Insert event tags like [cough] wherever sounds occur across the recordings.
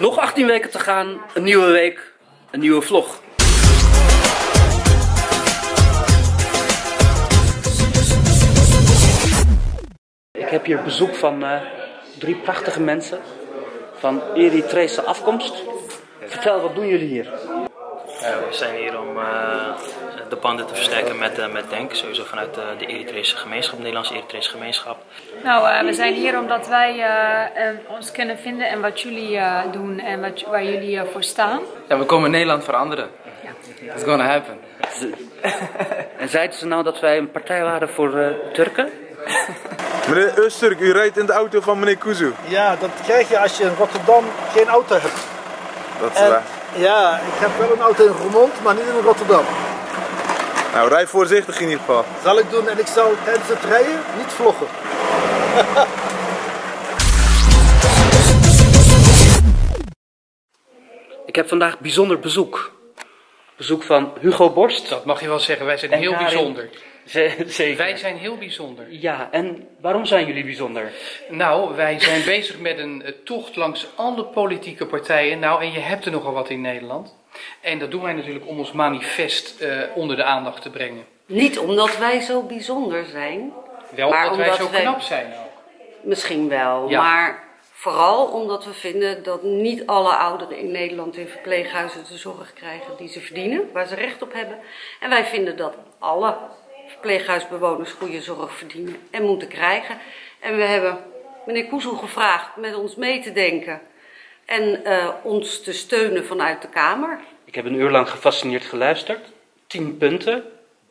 Nog 18 weken te gaan, een nieuwe week, een nieuwe vlog. Ik heb hier bezoek van eh, drie prachtige mensen van Eritrese afkomst. Vertel, wat doen jullie hier? we zijn hier om eh, de banden te versterken met, uh, met Denk, sowieso vanuit de, de Eritrese gemeenschap, de Nederlandse Eritrese gemeenschap. Nou, uh, we zijn hier omdat wij ons kunnen vinden en wat jullie doen en wat, waar jullie voor staan. Ja, we komen Nederland veranderen. Ja. It's gonna happen. [laughs] en zeiden ze nou dat wij een partij waren voor Turken? Meneer Öztürk, u rijdt in de auto van meneer Kuzu. Ja, dat krijg je als je in Rotterdam geen auto hebt. Dat is waar. Ja, ik heb wel een auto in Roermond, maar niet in Rotterdam. Nou, rij voorzichtig in ieder geval. Zal ik doen en ik zal tijdens het rijden niet vloggen. [laughs] ik heb vandaag bijzonder bezoek. Bezoek van Hugo Borst. Dat mag je wel zeggen, wij zijn heel Karin. bijzonder. [laughs] Zeker. Wij zijn heel bijzonder. Ja, en waarom zijn jullie bijzonder? Nou, wij zijn [laughs] bezig met een uh, tocht langs alle politieke partijen. Nou, en je hebt er nogal wat in Nederland. En dat doen wij natuurlijk om ons manifest uh, onder de aandacht te brengen. Niet omdat wij zo bijzonder zijn. Wel maar omdat wij zo knap zijn ook. Misschien wel, ja. maar vooral omdat we vinden dat niet alle ouderen in Nederland in verpleeghuizen de zorg krijgen die ze verdienen, waar ze recht op hebben. En wij vinden dat alle verpleeghuisbewoners goede zorg verdienen en moeten krijgen. En we hebben meneer Koezel gevraagd met ons mee te denken en uh, ons te steunen vanuit de Kamer. Ik heb een uur lang gefascineerd geluisterd. Tien punten,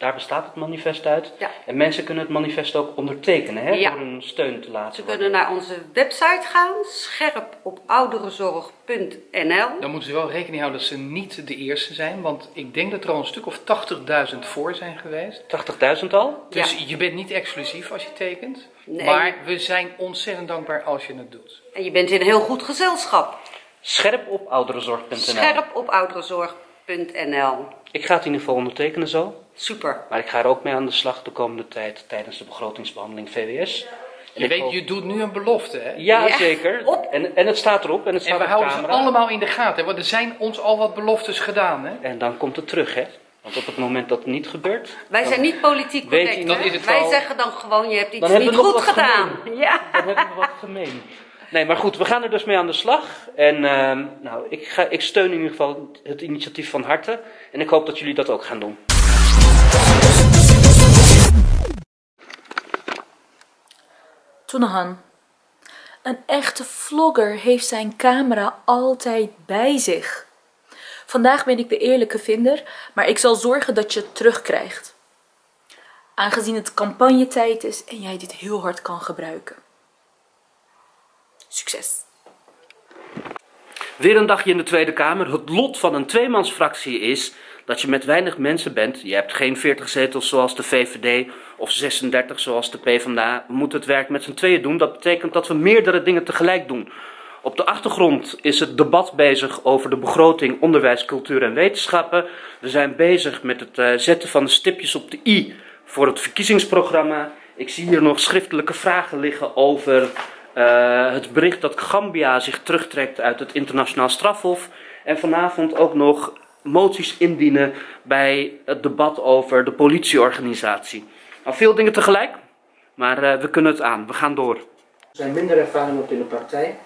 daar bestaat het manifest uit. Ja. En mensen kunnen het manifest ook ondertekenen, hè, Ja. door hun steun te laten Ze worden. kunnen naar onze website gaan, scherpopouderenzorg.nl. Dan moeten ze wel rekening houden dat ze niet de eerste zijn. Want ik denk dat er al een stuk of 80.000 voor zijn geweest. 80.000 al? Dus Ja. je bent niet exclusief als je tekent. Nee. Maar we zijn ontzettend dankbaar als je het doet. En je bent in een heel goed gezelschap. Scherp op ouderenzorg.nl. Ik ga het in ieder geval ondertekenen zo. Super. Maar ik ga er ook mee aan de slag de komende tijd tijdens de begrotingsbehandeling VWS. En Je weet, hoop- je doet nu een belofte, hè? Ja, Ja, zeker. op. En, en het staat erop en het staat En we op houden ze allemaal in de gaten, want er zijn ons al wat beloftes gedaan, hè? En dan komt het terug, hè? Want op het moment dat het niet gebeurt, Wij zijn niet politiek Weet correct. je, dan hè? is het Wij wel- zeggen dan gewoon, je hebt iets niet goed gedaan. Ja. dan hebben we wat gemeen. Nee, maar goed, we gaan er dus mee aan de slag. En ehm, nou, ik, ga, ik steun in ieder geval het initiatief van harte. En ik hoop dat jullie dat ook gaan doen. Toenahan. Een echte vlogger heeft zijn camera altijd bij zich. Vandaag ben ik de eerlijke vinder, maar ik zal zorgen dat je het terugkrijgt. Aangezien het campagnetijd is en jij dit heel hard kan gebruiken. Succes! Weer een dagje in de Tweede Kamer. Het lot van een tweemansfractie is dat je met weinig mensen bent. Je hebt geen 40 zetels zoals de VVD of 36 zoals de PvdA. We moeten het werk met z'n tweeën doen. Dat betekent dat we meerdere dingen tegelijk doen. Op de achtergrond is het debat bezig over de begroting onderwijs, cultuur en wetenschappen. We zijn bezig met het eh, zetten van de stipjes op de i voor het verkiezingsprogramma. Ik zie hier nog schriftelijke vragen liggen over eh, het bericht dat Gambia zich terugtrekt uit het internationaal strafhof. En vanavond ook nog moties indienen bij het debat over de politieorganisatie. Nou, veel dingen tegelijk, maar eh, we kunnen het aan. We gaan door. Er zijn minder ervaring op in de partij.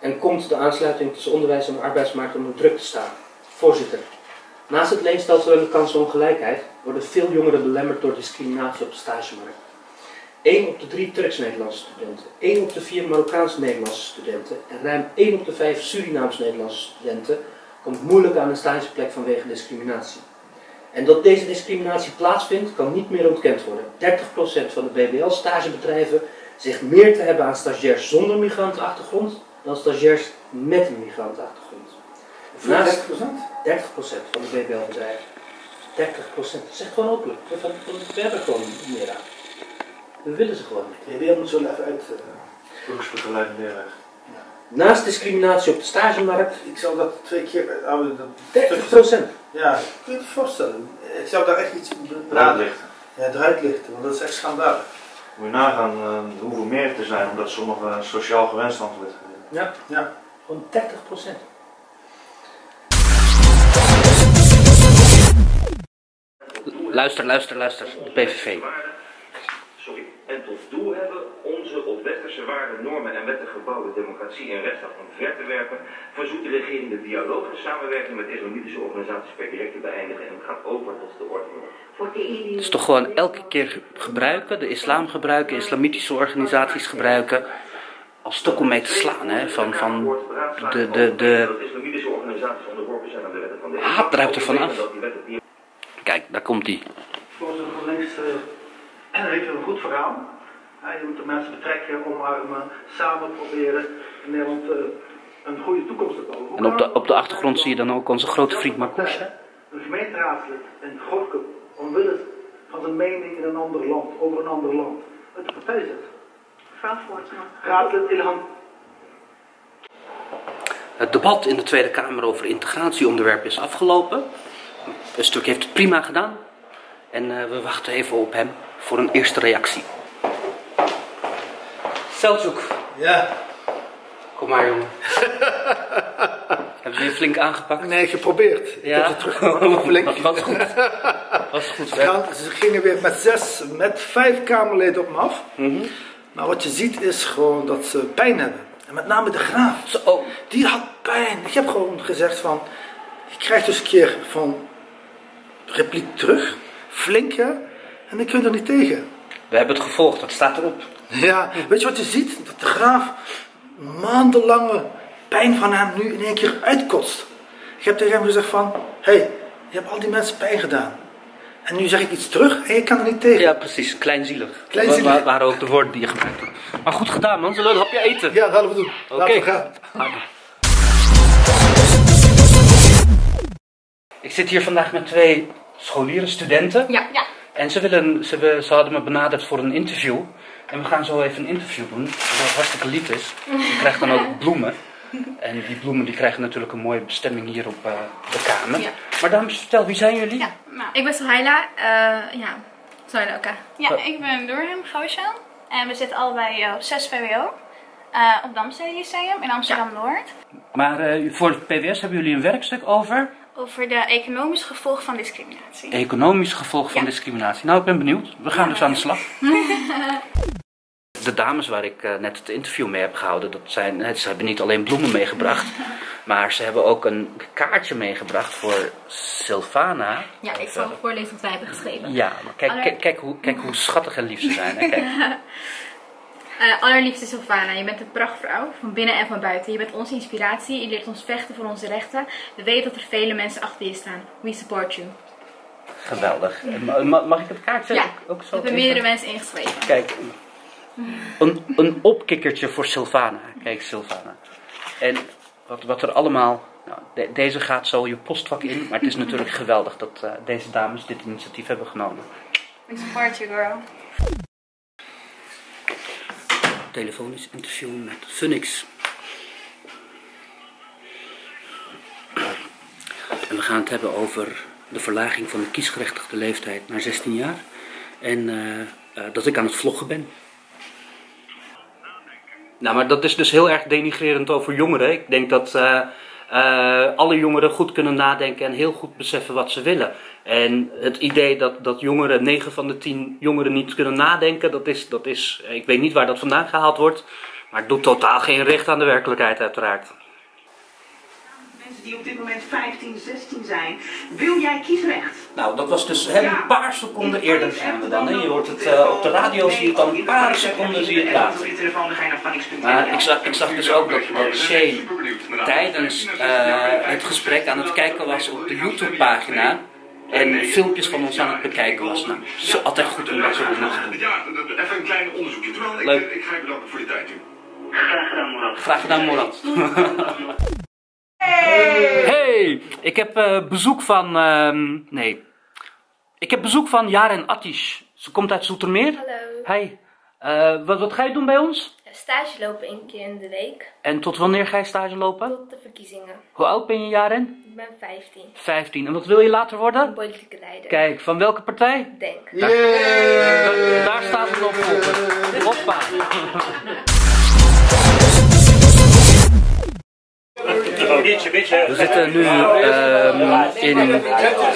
En komt de aansluiting tussen onderwijs en arbeidsmarkt onder druk te staan. Voorzitter, naast het leenstelsel en de kansenongelijkheid worden veel jongeren belemmerd door discriminatie op de stagemarkt. 1 op de 3 Turks-Nederlandse studenten, 1 op de 4 Marokkaans-Nederlandse studenten en ruim 1 op de 5 Surinaams-Nederlandse studenten komt moeilijk aan een stageplek vanwege discriminatie. En dat deze discriminatie plaatsvindt, kan niet meer ontkend worden. 30% van de BBL-stagebedrijven zegt meer te hebben aan stagiairs zonder migrantenachtergrond dan stagiairs met een migrantenachtergrond. Naast 30% van de BBL-bedrijven. 30%. Zeg gewoon openlijk. We hebben gewoon meer aan. We willen ze gewoon niet. De moet zo even uit. Beroepsbegeleiding leraar. Naast discriminatie op de stagemarkt, Ik zou dat twee keer. Uh, dat, 30%. ja, kun je je voorstellen? Ik zou daar echt iets. Eruit lichten. Ja, eruit lichten, want dat is echt schandalig. Moet je nagaan uh, hoeveel meer er zijn omdat sommige sociaal gewenst antwoord geven. Ja. Ja. Gewoon 30 procent. Luister, luister, luister. De PVV. En tot doel hebben onze op westerse waarden, normen en wetten gebouwde democratie en rechtsstaat ver te werpen, verzoekt de regering de dialoog en samenwerking met islamitische organisaties per direct te beëindigen en gaat over tot de orde. Het is toch gewoon elke keer gebruiken, de islam gebruiken, islamitische organisaties gebruiken, als stok om mee te slaan. Hè? Van, van de, de, de Dat islamitische organisaties onderworpen zijn aan de wetten van de haat druipt er vanaf. Kijk, daar komt die. Volgens de GroenLinks uh, heeft een goed verhaal. Je moet de mensen betrekken, omarmen, samen proberen in Nederland uh, een goede toekomst te bouwen. Hoe En op de, het op de achtergrond zie je dan ook onze grote vriend Marcouch. hè? Een gemeenteraadslid in Gorkum, omwille van zijn mening in een ander land, over een ander land, uit de partij zet. Raadslid Ilhan Het debat in de Tweede Kamer over integratieonderwerpen is afgelopen. Een stuk heeft het prima gedaan. En eh, we wachten even op hem voor een eerste reactie. Selçuk, Ja, kom maar jongen. [laughs] Hebben ze je flink aangepakt? nee, geprobeerd. Ik Ja? heb ze teruggenomen flink. Was goed. [laughs] Was goed. Ze, gaan- ze gingen weer met zes, met vijf Kamerleden op me af. Maar wat je ziet is gewoon dat ze pijn hebben. En met name de graaf. Zo, Die had pijn. Ik heb gewoon gezegd van, je krijgt dus een keer van repliek terug. Flink hè. En ik kun er niet tegen. we hebben het gevolgd, dat staat erop. Ja, weet je wat je ziet? Dat de graaf maandenlange pijn van hem nu in één keer uitkotst. Ik heb tegen hem gezegd van, hé, hey, je hebt al die mensen pijn gedaan. En nu zeg ik iets terug en je kan er niet tegen. Ja, precies. Kleinzielig. Kleinzielig. Wa- waren ook de woorden die je gebruikte. Maar goed gedaan man, zullen we een hapje eten? Ja, dat gaan we doen. Oké. we gaan. Ik zit hier vandaag met twee scholieren, studenten. Ja, ja. En ze, willen, ze, hadden me benaderd voor een interview. En we gaan zo even een interview doen, wat hartstikke lief is. Je krijgt dan ook [laughs] bloemen. En die bloemen die krijgen natuurlijk een mooie bestemming hier op eh, de kamer. Ja. Maar dames, vertel, wie zijn jullie? Ja, nou, ik ben Sohaila. eh ja, Sohaila oké. Ja, Wat? ik ben Doorhem Goosjan. En we zitten allebei eh, op 6 VWO. eh, op Damstede Lyceum in Amsterdam-Noord. Maar eh, voor het PWS hebben jullie een werkstuk over Over de economische gevolgen van discriminatie. economische gevolgen van Ja. discriminatie. Nou, ik ben benieuwd. We gaan dus aan de slag. [laughs] De dames waar ik eh, net het interview mee heb gehouden, dat zijn, eh, ze hebben niet alleen bloemen meegebracht, [laughs] maar ze hebben ook een kaartje meegebracht voor Sylvana. Ja, ik zal voorlezen wat wij hebben geschreven. Ja, maar kijk, kijk, kijk, hoe, kijk hoe schattig en lief ze zijn. Hè? Kijk. [laughs] Eh, allerliefste Sylvana, je bent een prachtvrouw, van binnen en van buiten. Je bent onze inspiratie, je leert ons vechten voor onze rechten. We weten dat er vele mensen achter je staan. We support you. Geweldig. Ma- Mag ik het kaartje Ja, ook, zo hebben even- meerdere mensen ingeschreven. Kijk, een, een opkikkertje voor Sylvana. Kijk, Sylvana. En wat, wat er allemaal. Nou, de- deze gaat zo je postvak in, maar het is natuurlijk geweldig dat eh, deze dames dit initiatief hebben genomen. We support you, girl. Telefonisch interview met Funix. En we gaan het hebben over de verlaging van de kiesgerechtigde leeftijd naar 16 jaar. En eh, eh, dat ik aan het vloggen ben. Nou, maar dat is dus heel erg denigrerend over jongeren. Ik denk dat eh, alle jongeren goed kunnen nadenken en heel goed beseffen wat ze willen. En het idee dat, dat jongeren, 9 van de 10 jongeren niet kunnen nadenken, dat is, dat is, ik weet niet waar dat vandaan gehaald wordt. Maar het doet totaal geen recht aan de werkelijkheid, uiteraard. Mensen die op dit moment 15, 16 zijn. Wil jij kiesrecht? Nou, dat was dus hè, een paar seconden eerder zijn we dan. Hè. Je hoort het eh, op de radio, zie je het dan een paar seconden zie je het later. je telefoon, dan ga je naar Phoenix.nl. Maar ik zag, ik zag dus ook dat, dat Shay tijdens eh, het gesprek aan het kijken was op de YouTube-pagina. En filmpjes van ons aan het bekijken was. Nou, zo, altijd goed om dat soort dingen te doen. Ja, even een klein onderzoekje. Terwijl ik, Leuk. ik ga je bedanken voor je tijd, nu. Graag gedaan, Morat. Hey, ik heb eh, bezoek van. ehm, nee. Ik heb bezoek van Jaren Attish. Ze komt uit Zoetermeer. Hallo. Hey, eh, wat, wat ga je doen bij ons? Stage lopen één keer in de week. En tot wanneer ga je stage lopen? Tot de verkiezingen. Hoe oud ben je, Jaren? Ik ben 15. 15. En wat wil je later worden? Politieke leider. Kijk, van welke partij? Denk. Daar, daar staat het op. Hoppa. [laughs] We zitten nu ehm, in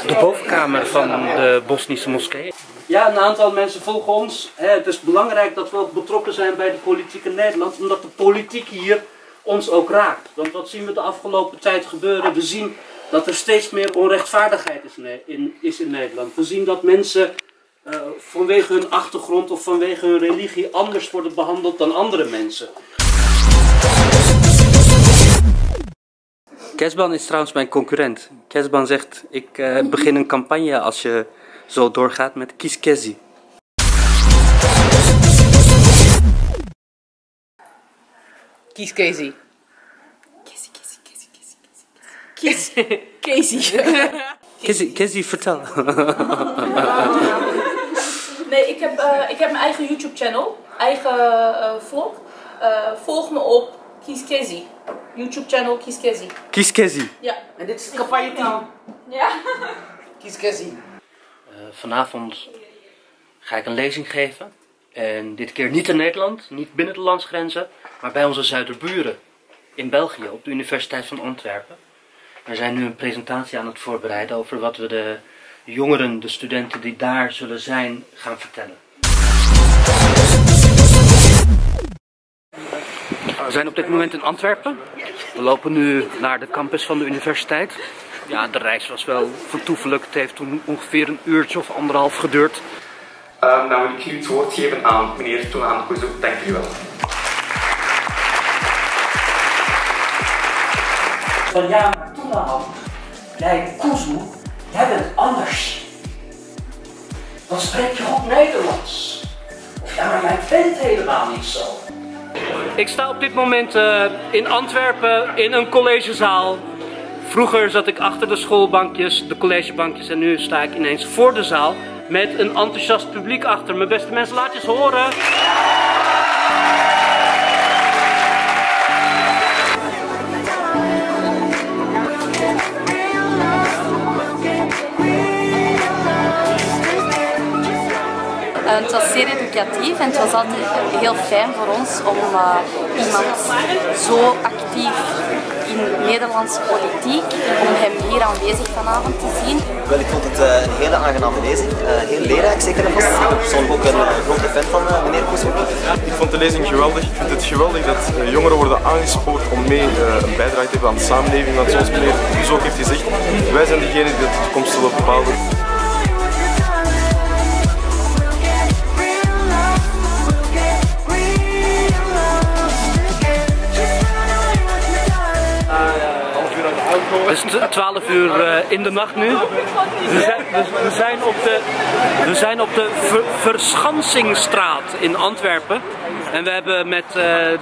de bovenkamer van de Bosnische moskee. Ja, een aantal mensen volgen ons. Hè, het is belangrijk dat we ook betrokken zijn bij de politiek in Nederland, omdat de politiek hier ons ook raakt. Want wat zien we de afgelopen tijd gebeuren? We zien dat er steeds meer onrechtvaardigheid is in, is in Nederland. We zien dat mensen uh, vanwege hun achtergrond of vanwege hun religie anders worden behandeld dan andere mensen. Kesban is trouwens mijn concurrent. Kesban zegt, ik uh, begin een campagne als je zo doorgaat met Kies Kezi. Kies. Casey, Casey, Casey, Casey, Casey. Casey. Casey, vertel. [laughs] nee, ik heb, uh, ik heb mijn eigen YouTube channel, eigen uh, vlog. Uh, volg me op Kies Casey. YouTube channel Kies Casey. Ja. En dit is team. Ja. Kies Casey. vanavond ga ik een lezing geven. En dit keer niet in Nederland, niet binnen de landsgrenzen, maar bij onze zuiderburen in België, op de Universiteit van Antwerpen. We zijn nu een presentatie aan het voorbereiden over wat we de jongeren, de studenten die daar zullen zijn, gaan vertellen. We zijn op dit moment in Antwerpen. We lopen nu naar de campus van de universiteit. Ja, de reis was wel vertoefelijk. Het heeft toen ongeveer een uurtje of anderhalf geduurd. Uh, nou moet ik nu het woord geven aan meneer Tonaan Kuzo. Dank u wel. Van ja, maar Tonaan, jij Kuzu, jij bent anders. Dan spreek je goed Nederlands. Of ja, maar jij bent helemaal niet zo. Ik sta op dit moment uh, in Antwerpen in een collegezaal. Vroeger zat ik achter de schoolbankjes, de collegebankjes en nu sta ik ineens voor de zaal met een enthousiast publiek achter me. Beste mensen, laat je eens horen. Het was zeer educatief en het was altijd heel fijn voor ons om uh, iemand zo actief in Nederlandse politiek, om hem hier aanwezig vanavond te zien. Wel, ik vond het uh, een hele aangename lezing, heel leerrijk zeker en vast. Ik ben persoonlijk ook een grote fan van meneer Koeshoek. Ik vond de lezing geweldig. Ik vind het geweldig dat jongeren worden aangespoord om mee een bijdrage te hebben aan de samenleving. Want zoals meneer Koes ook heeft gezegd, wij zijn degenen die de toekomst zullen bepalen. 12 uur uh, in de nacht nu. We zijn, we zijn op de, we zijn op de Ver, Verschansingstraat in Antwerpen. En we hebben met uh,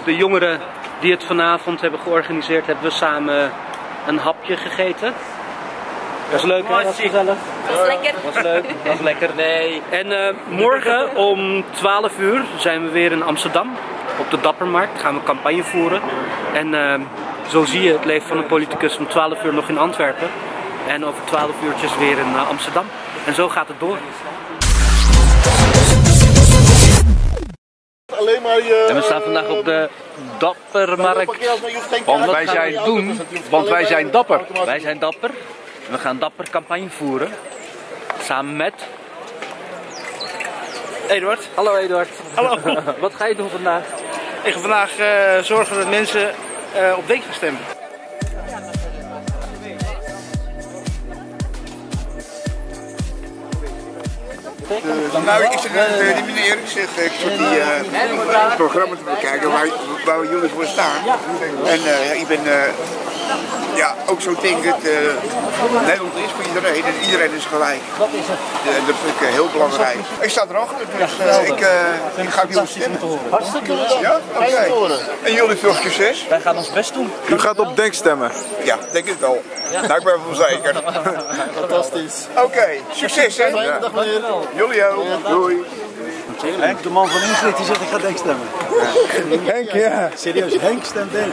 de jongeren die het vanavond hebben georganiseerd, hebben we samen een hapje gegeten. Was leuk hè? Was gezellig? Was lekker. Was leuk, [laughs] was lekker. Nee. En uh, morgen om 12 uur zijn we weer in Amsterdam. Op de Dappermarkt gaan we campagne voeren. En uh, zo zie je het leven van een politicus om 12 uur nog in Antwerpen. En over 12 uurtjes weer in uh, Amsterdam. En zo gaat het door. Alleen maar je... En we staan vandaag op de Dappermarkt. Want wij zijn doen, want wij zijn dapper. Wij zijn dapper. We gaan dapper campagne voeren. Samen met... Eduard. Hallo Eduard. Hallo. [laughs] Wat ga je doen vandaag? Ik ga vandaag uh, zorgen dat mensen uh, op Denk gaan stemmen. Nou, ik zeg uh, die meneer, ik zeg, ik zit die programma te bekijken waar, waar jullie voor staan. En ja, ik ben ja, ook zo denk het, Nederland is voor iedereen en iedereen is gelijk. Dat is het. En dat vind ik heel belangrijk. Ik sta erachter, dus ik, ik ga jullie stemmen. Hartstikke leuk. Ja, oké. Okay. En jullie veel succes. Wij gaan ons best doen. U gaat op Denk stemmen? Ja, denk ik wel. Ja. Nou, ik ben wel zeker. Fantastisch. Oké, okay, succes hè. Ja. Dag meneer. Jullie ook. Doei. Henk, de man van Ingrid, die zegt ik ga Denk stemmen. Ja. Henk, ja. Serieus, Henk stemt Denk.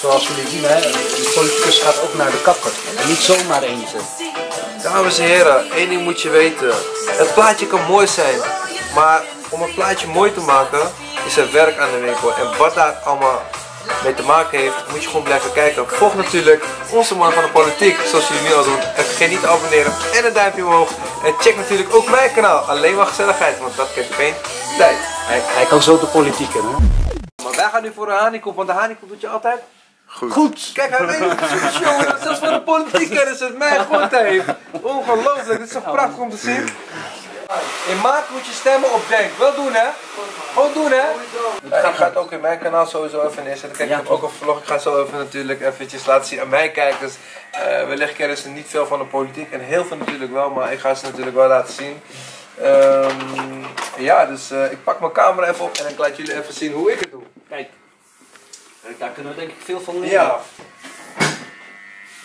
Zoals jullie zien, hè, de politicus gaat ook naar de kapper. En niet zomaar eentje. Dames en heren, één ding moet je weten. Het plaatje kan mooi zijn, maar om een plaatje mooi te maken is er werk aan de winkel. En wat daar allemaal mee te maken heeft, moet je gewoon blijven kijken. Volg natuurlijk onze man van de politiek, zoals jullie nu al doen. En vergeet niet te abonneren en een duimpje omhoog. En check natuurlijk ook mijn kanaal, alleen maar gezelligheid, want dat kent geen tijd. Hij, hij kan zo de politiek in, hè? Maar wij gaan nu voor een Haniko, want de Haniko doet je altijd Goed. Goed. Kijk, hij weet het. [laughs] Jongen, zelfs voor de politiek kennen ze het mij goed heeft. Ongelooflijk, dit is toch prachtig om te zien. In maart moet je stemmen op Denk. Wel doen hè? Gewoon doen hè? ik ga het ook in mijn kanaal sowieso even neerzetten. Kijk, ik heb ook een vlog. Ik ga zo even natuurlijk eventjes laten zien aan mijn kijkers. Uh, wellicht kennen ze niet veel van de politiek. En heel veel natuurlijk wel, maar ik ga ze natuurlijk wel laten zien. Um, ja, dus uh, ik pak mijn camera even op en ik laat jullie even zien hoe ik het doe. Kijk. Daar kunnen we denk ik veel van leren. Ja.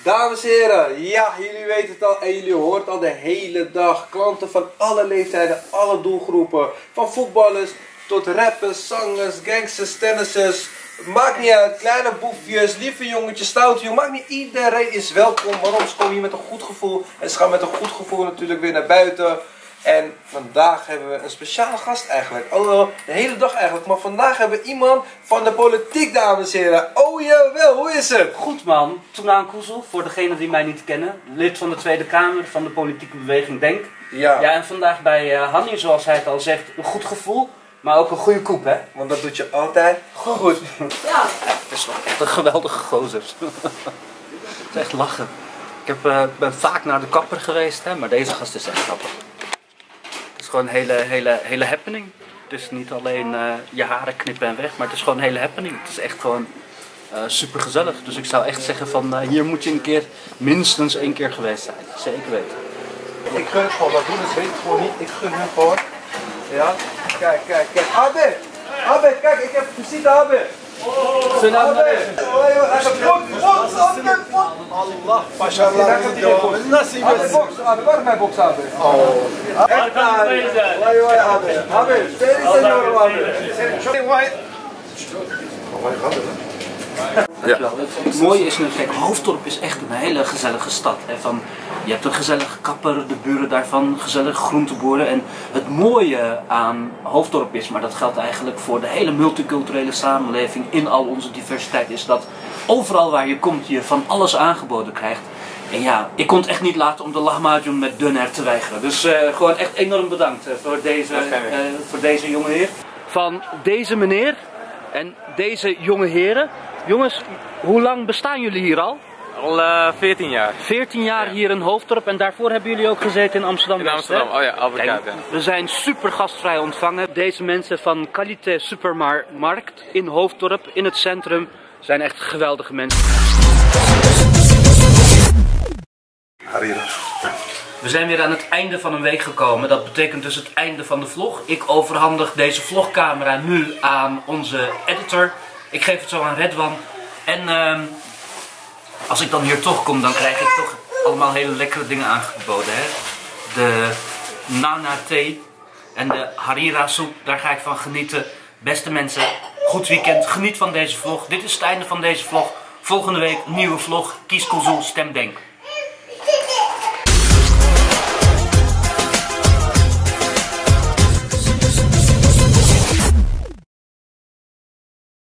Dames en heren, ja, jullie weten het al en jullie hoort al de hele dag. Klanten van alle leeftijden, alle doelgroepen. Van voetballers tot rappers, zangers, gangsters, tennissers. Maakt niet uit, kleine boefjes, lieve jongetjes, stoute jongen. Maakt niet, iedereen is welkom. Waarom? Ze komen hier met een goed gevoel. En ze gaan met een goed gevoel natuurlijk weer naar buiten. En vandaag hebben we een speciale gast eigenlijk. Alhoewel, de hele dag eigenlijk. Maar vandaag hebben we iemand van de politiek, dames en heren. Oh jawel, hoe is het? Goed man, Toenaan Koezel, voor degenen die mij niet kennen. Lid van de Tweede Kamer van de politieke beweging Denk. Ja. Ja, en vandaag bij uh, Hanni, zoals hij het al zegt, een goed gevoel. Maar ook een goede koep, hè? Want dat doet je altijd goed. Ja. Het is wel echt een geweldige gozer. Het is echt lachen. Ik heb, uh, ben vaak naar de kapper geweest, hè, maar deze gast is echt grappig. Gewoon een hele, hele, hele happening. Het is niet alleen uh, je haren knippen en weg, maar het is gewoon een hele happening. Het is echt gewoon uh, super gezellig. Dus ik zou echt zeggen van uh, hier moet je een keer, minstens één keer geweest zijn. Zeker weten. Ik gun het gewoon, dat doen het gewoon niet. Ik gun hem gewoon. Ja, kijk, kijk, kijk. Abed! Abed, kijk, ik heb visite Abed! Sun Allah, maşallah. Nasıl Abi boks, abi var mı boks abi? Oh. Hep abi. Vay vay abi. Abi, seni seviyorum abi. Seni çok vay. Ja. Het mooie is natuurlijk, Hoofddorp is echt een hele gezellige stad. Hè? Van, je hebt een gezellige kapper, de buren daarvan, gezellige groenteboeren. En het mooie aan Hoofddorp is, maar dat geldt eigenlijk voor de hele multiculturele samenleving in al onze diversiteit, is dat overal waar je komt je van alles aangeboden krijgt. En ja, ik kon het echt niet laten om de lahmacun met dunner te weigeren. Dus uh, gewoon echt enorm bedankt uh, voor, deze, uh, voor deze jonge heer. Van deze meneer en deze jonge heren. Jongens, hoe lang bestaan jullie hier al? Al uh, 14 jaar. 14 jaar ja. hier in Hoofddorp en daarvoor hebben jullie ook gezeten in Amsterdam. In Amsterdam, oh ja, Albert Kijk, ja. We zijn super gastvrij ontvangen. Deze mensen van Qualité Supermarkt in Hoofddorp, in het centrum, zijn echt geweldige mensen. Harira. We zijn weer aan het einde van een week gekomen. Dat betekent dus het einde van de vlog. Ik overhandig deze vlogcamera nu aan onze editor. Ik geef het zo aan Redwan. En uh, als ik dan hier toch kom, dan krijg ik toch allemaal hele lekkere dingen aangeboden. Hè? De Nana thee en de Harira soep, daar ga ik van genieten. Beste mensen, goed weekend. Geniet van deze vlog. Dit is het einde van deze vlog. Volgende week nieuwe vlog. Kies Koezel, stem Denk.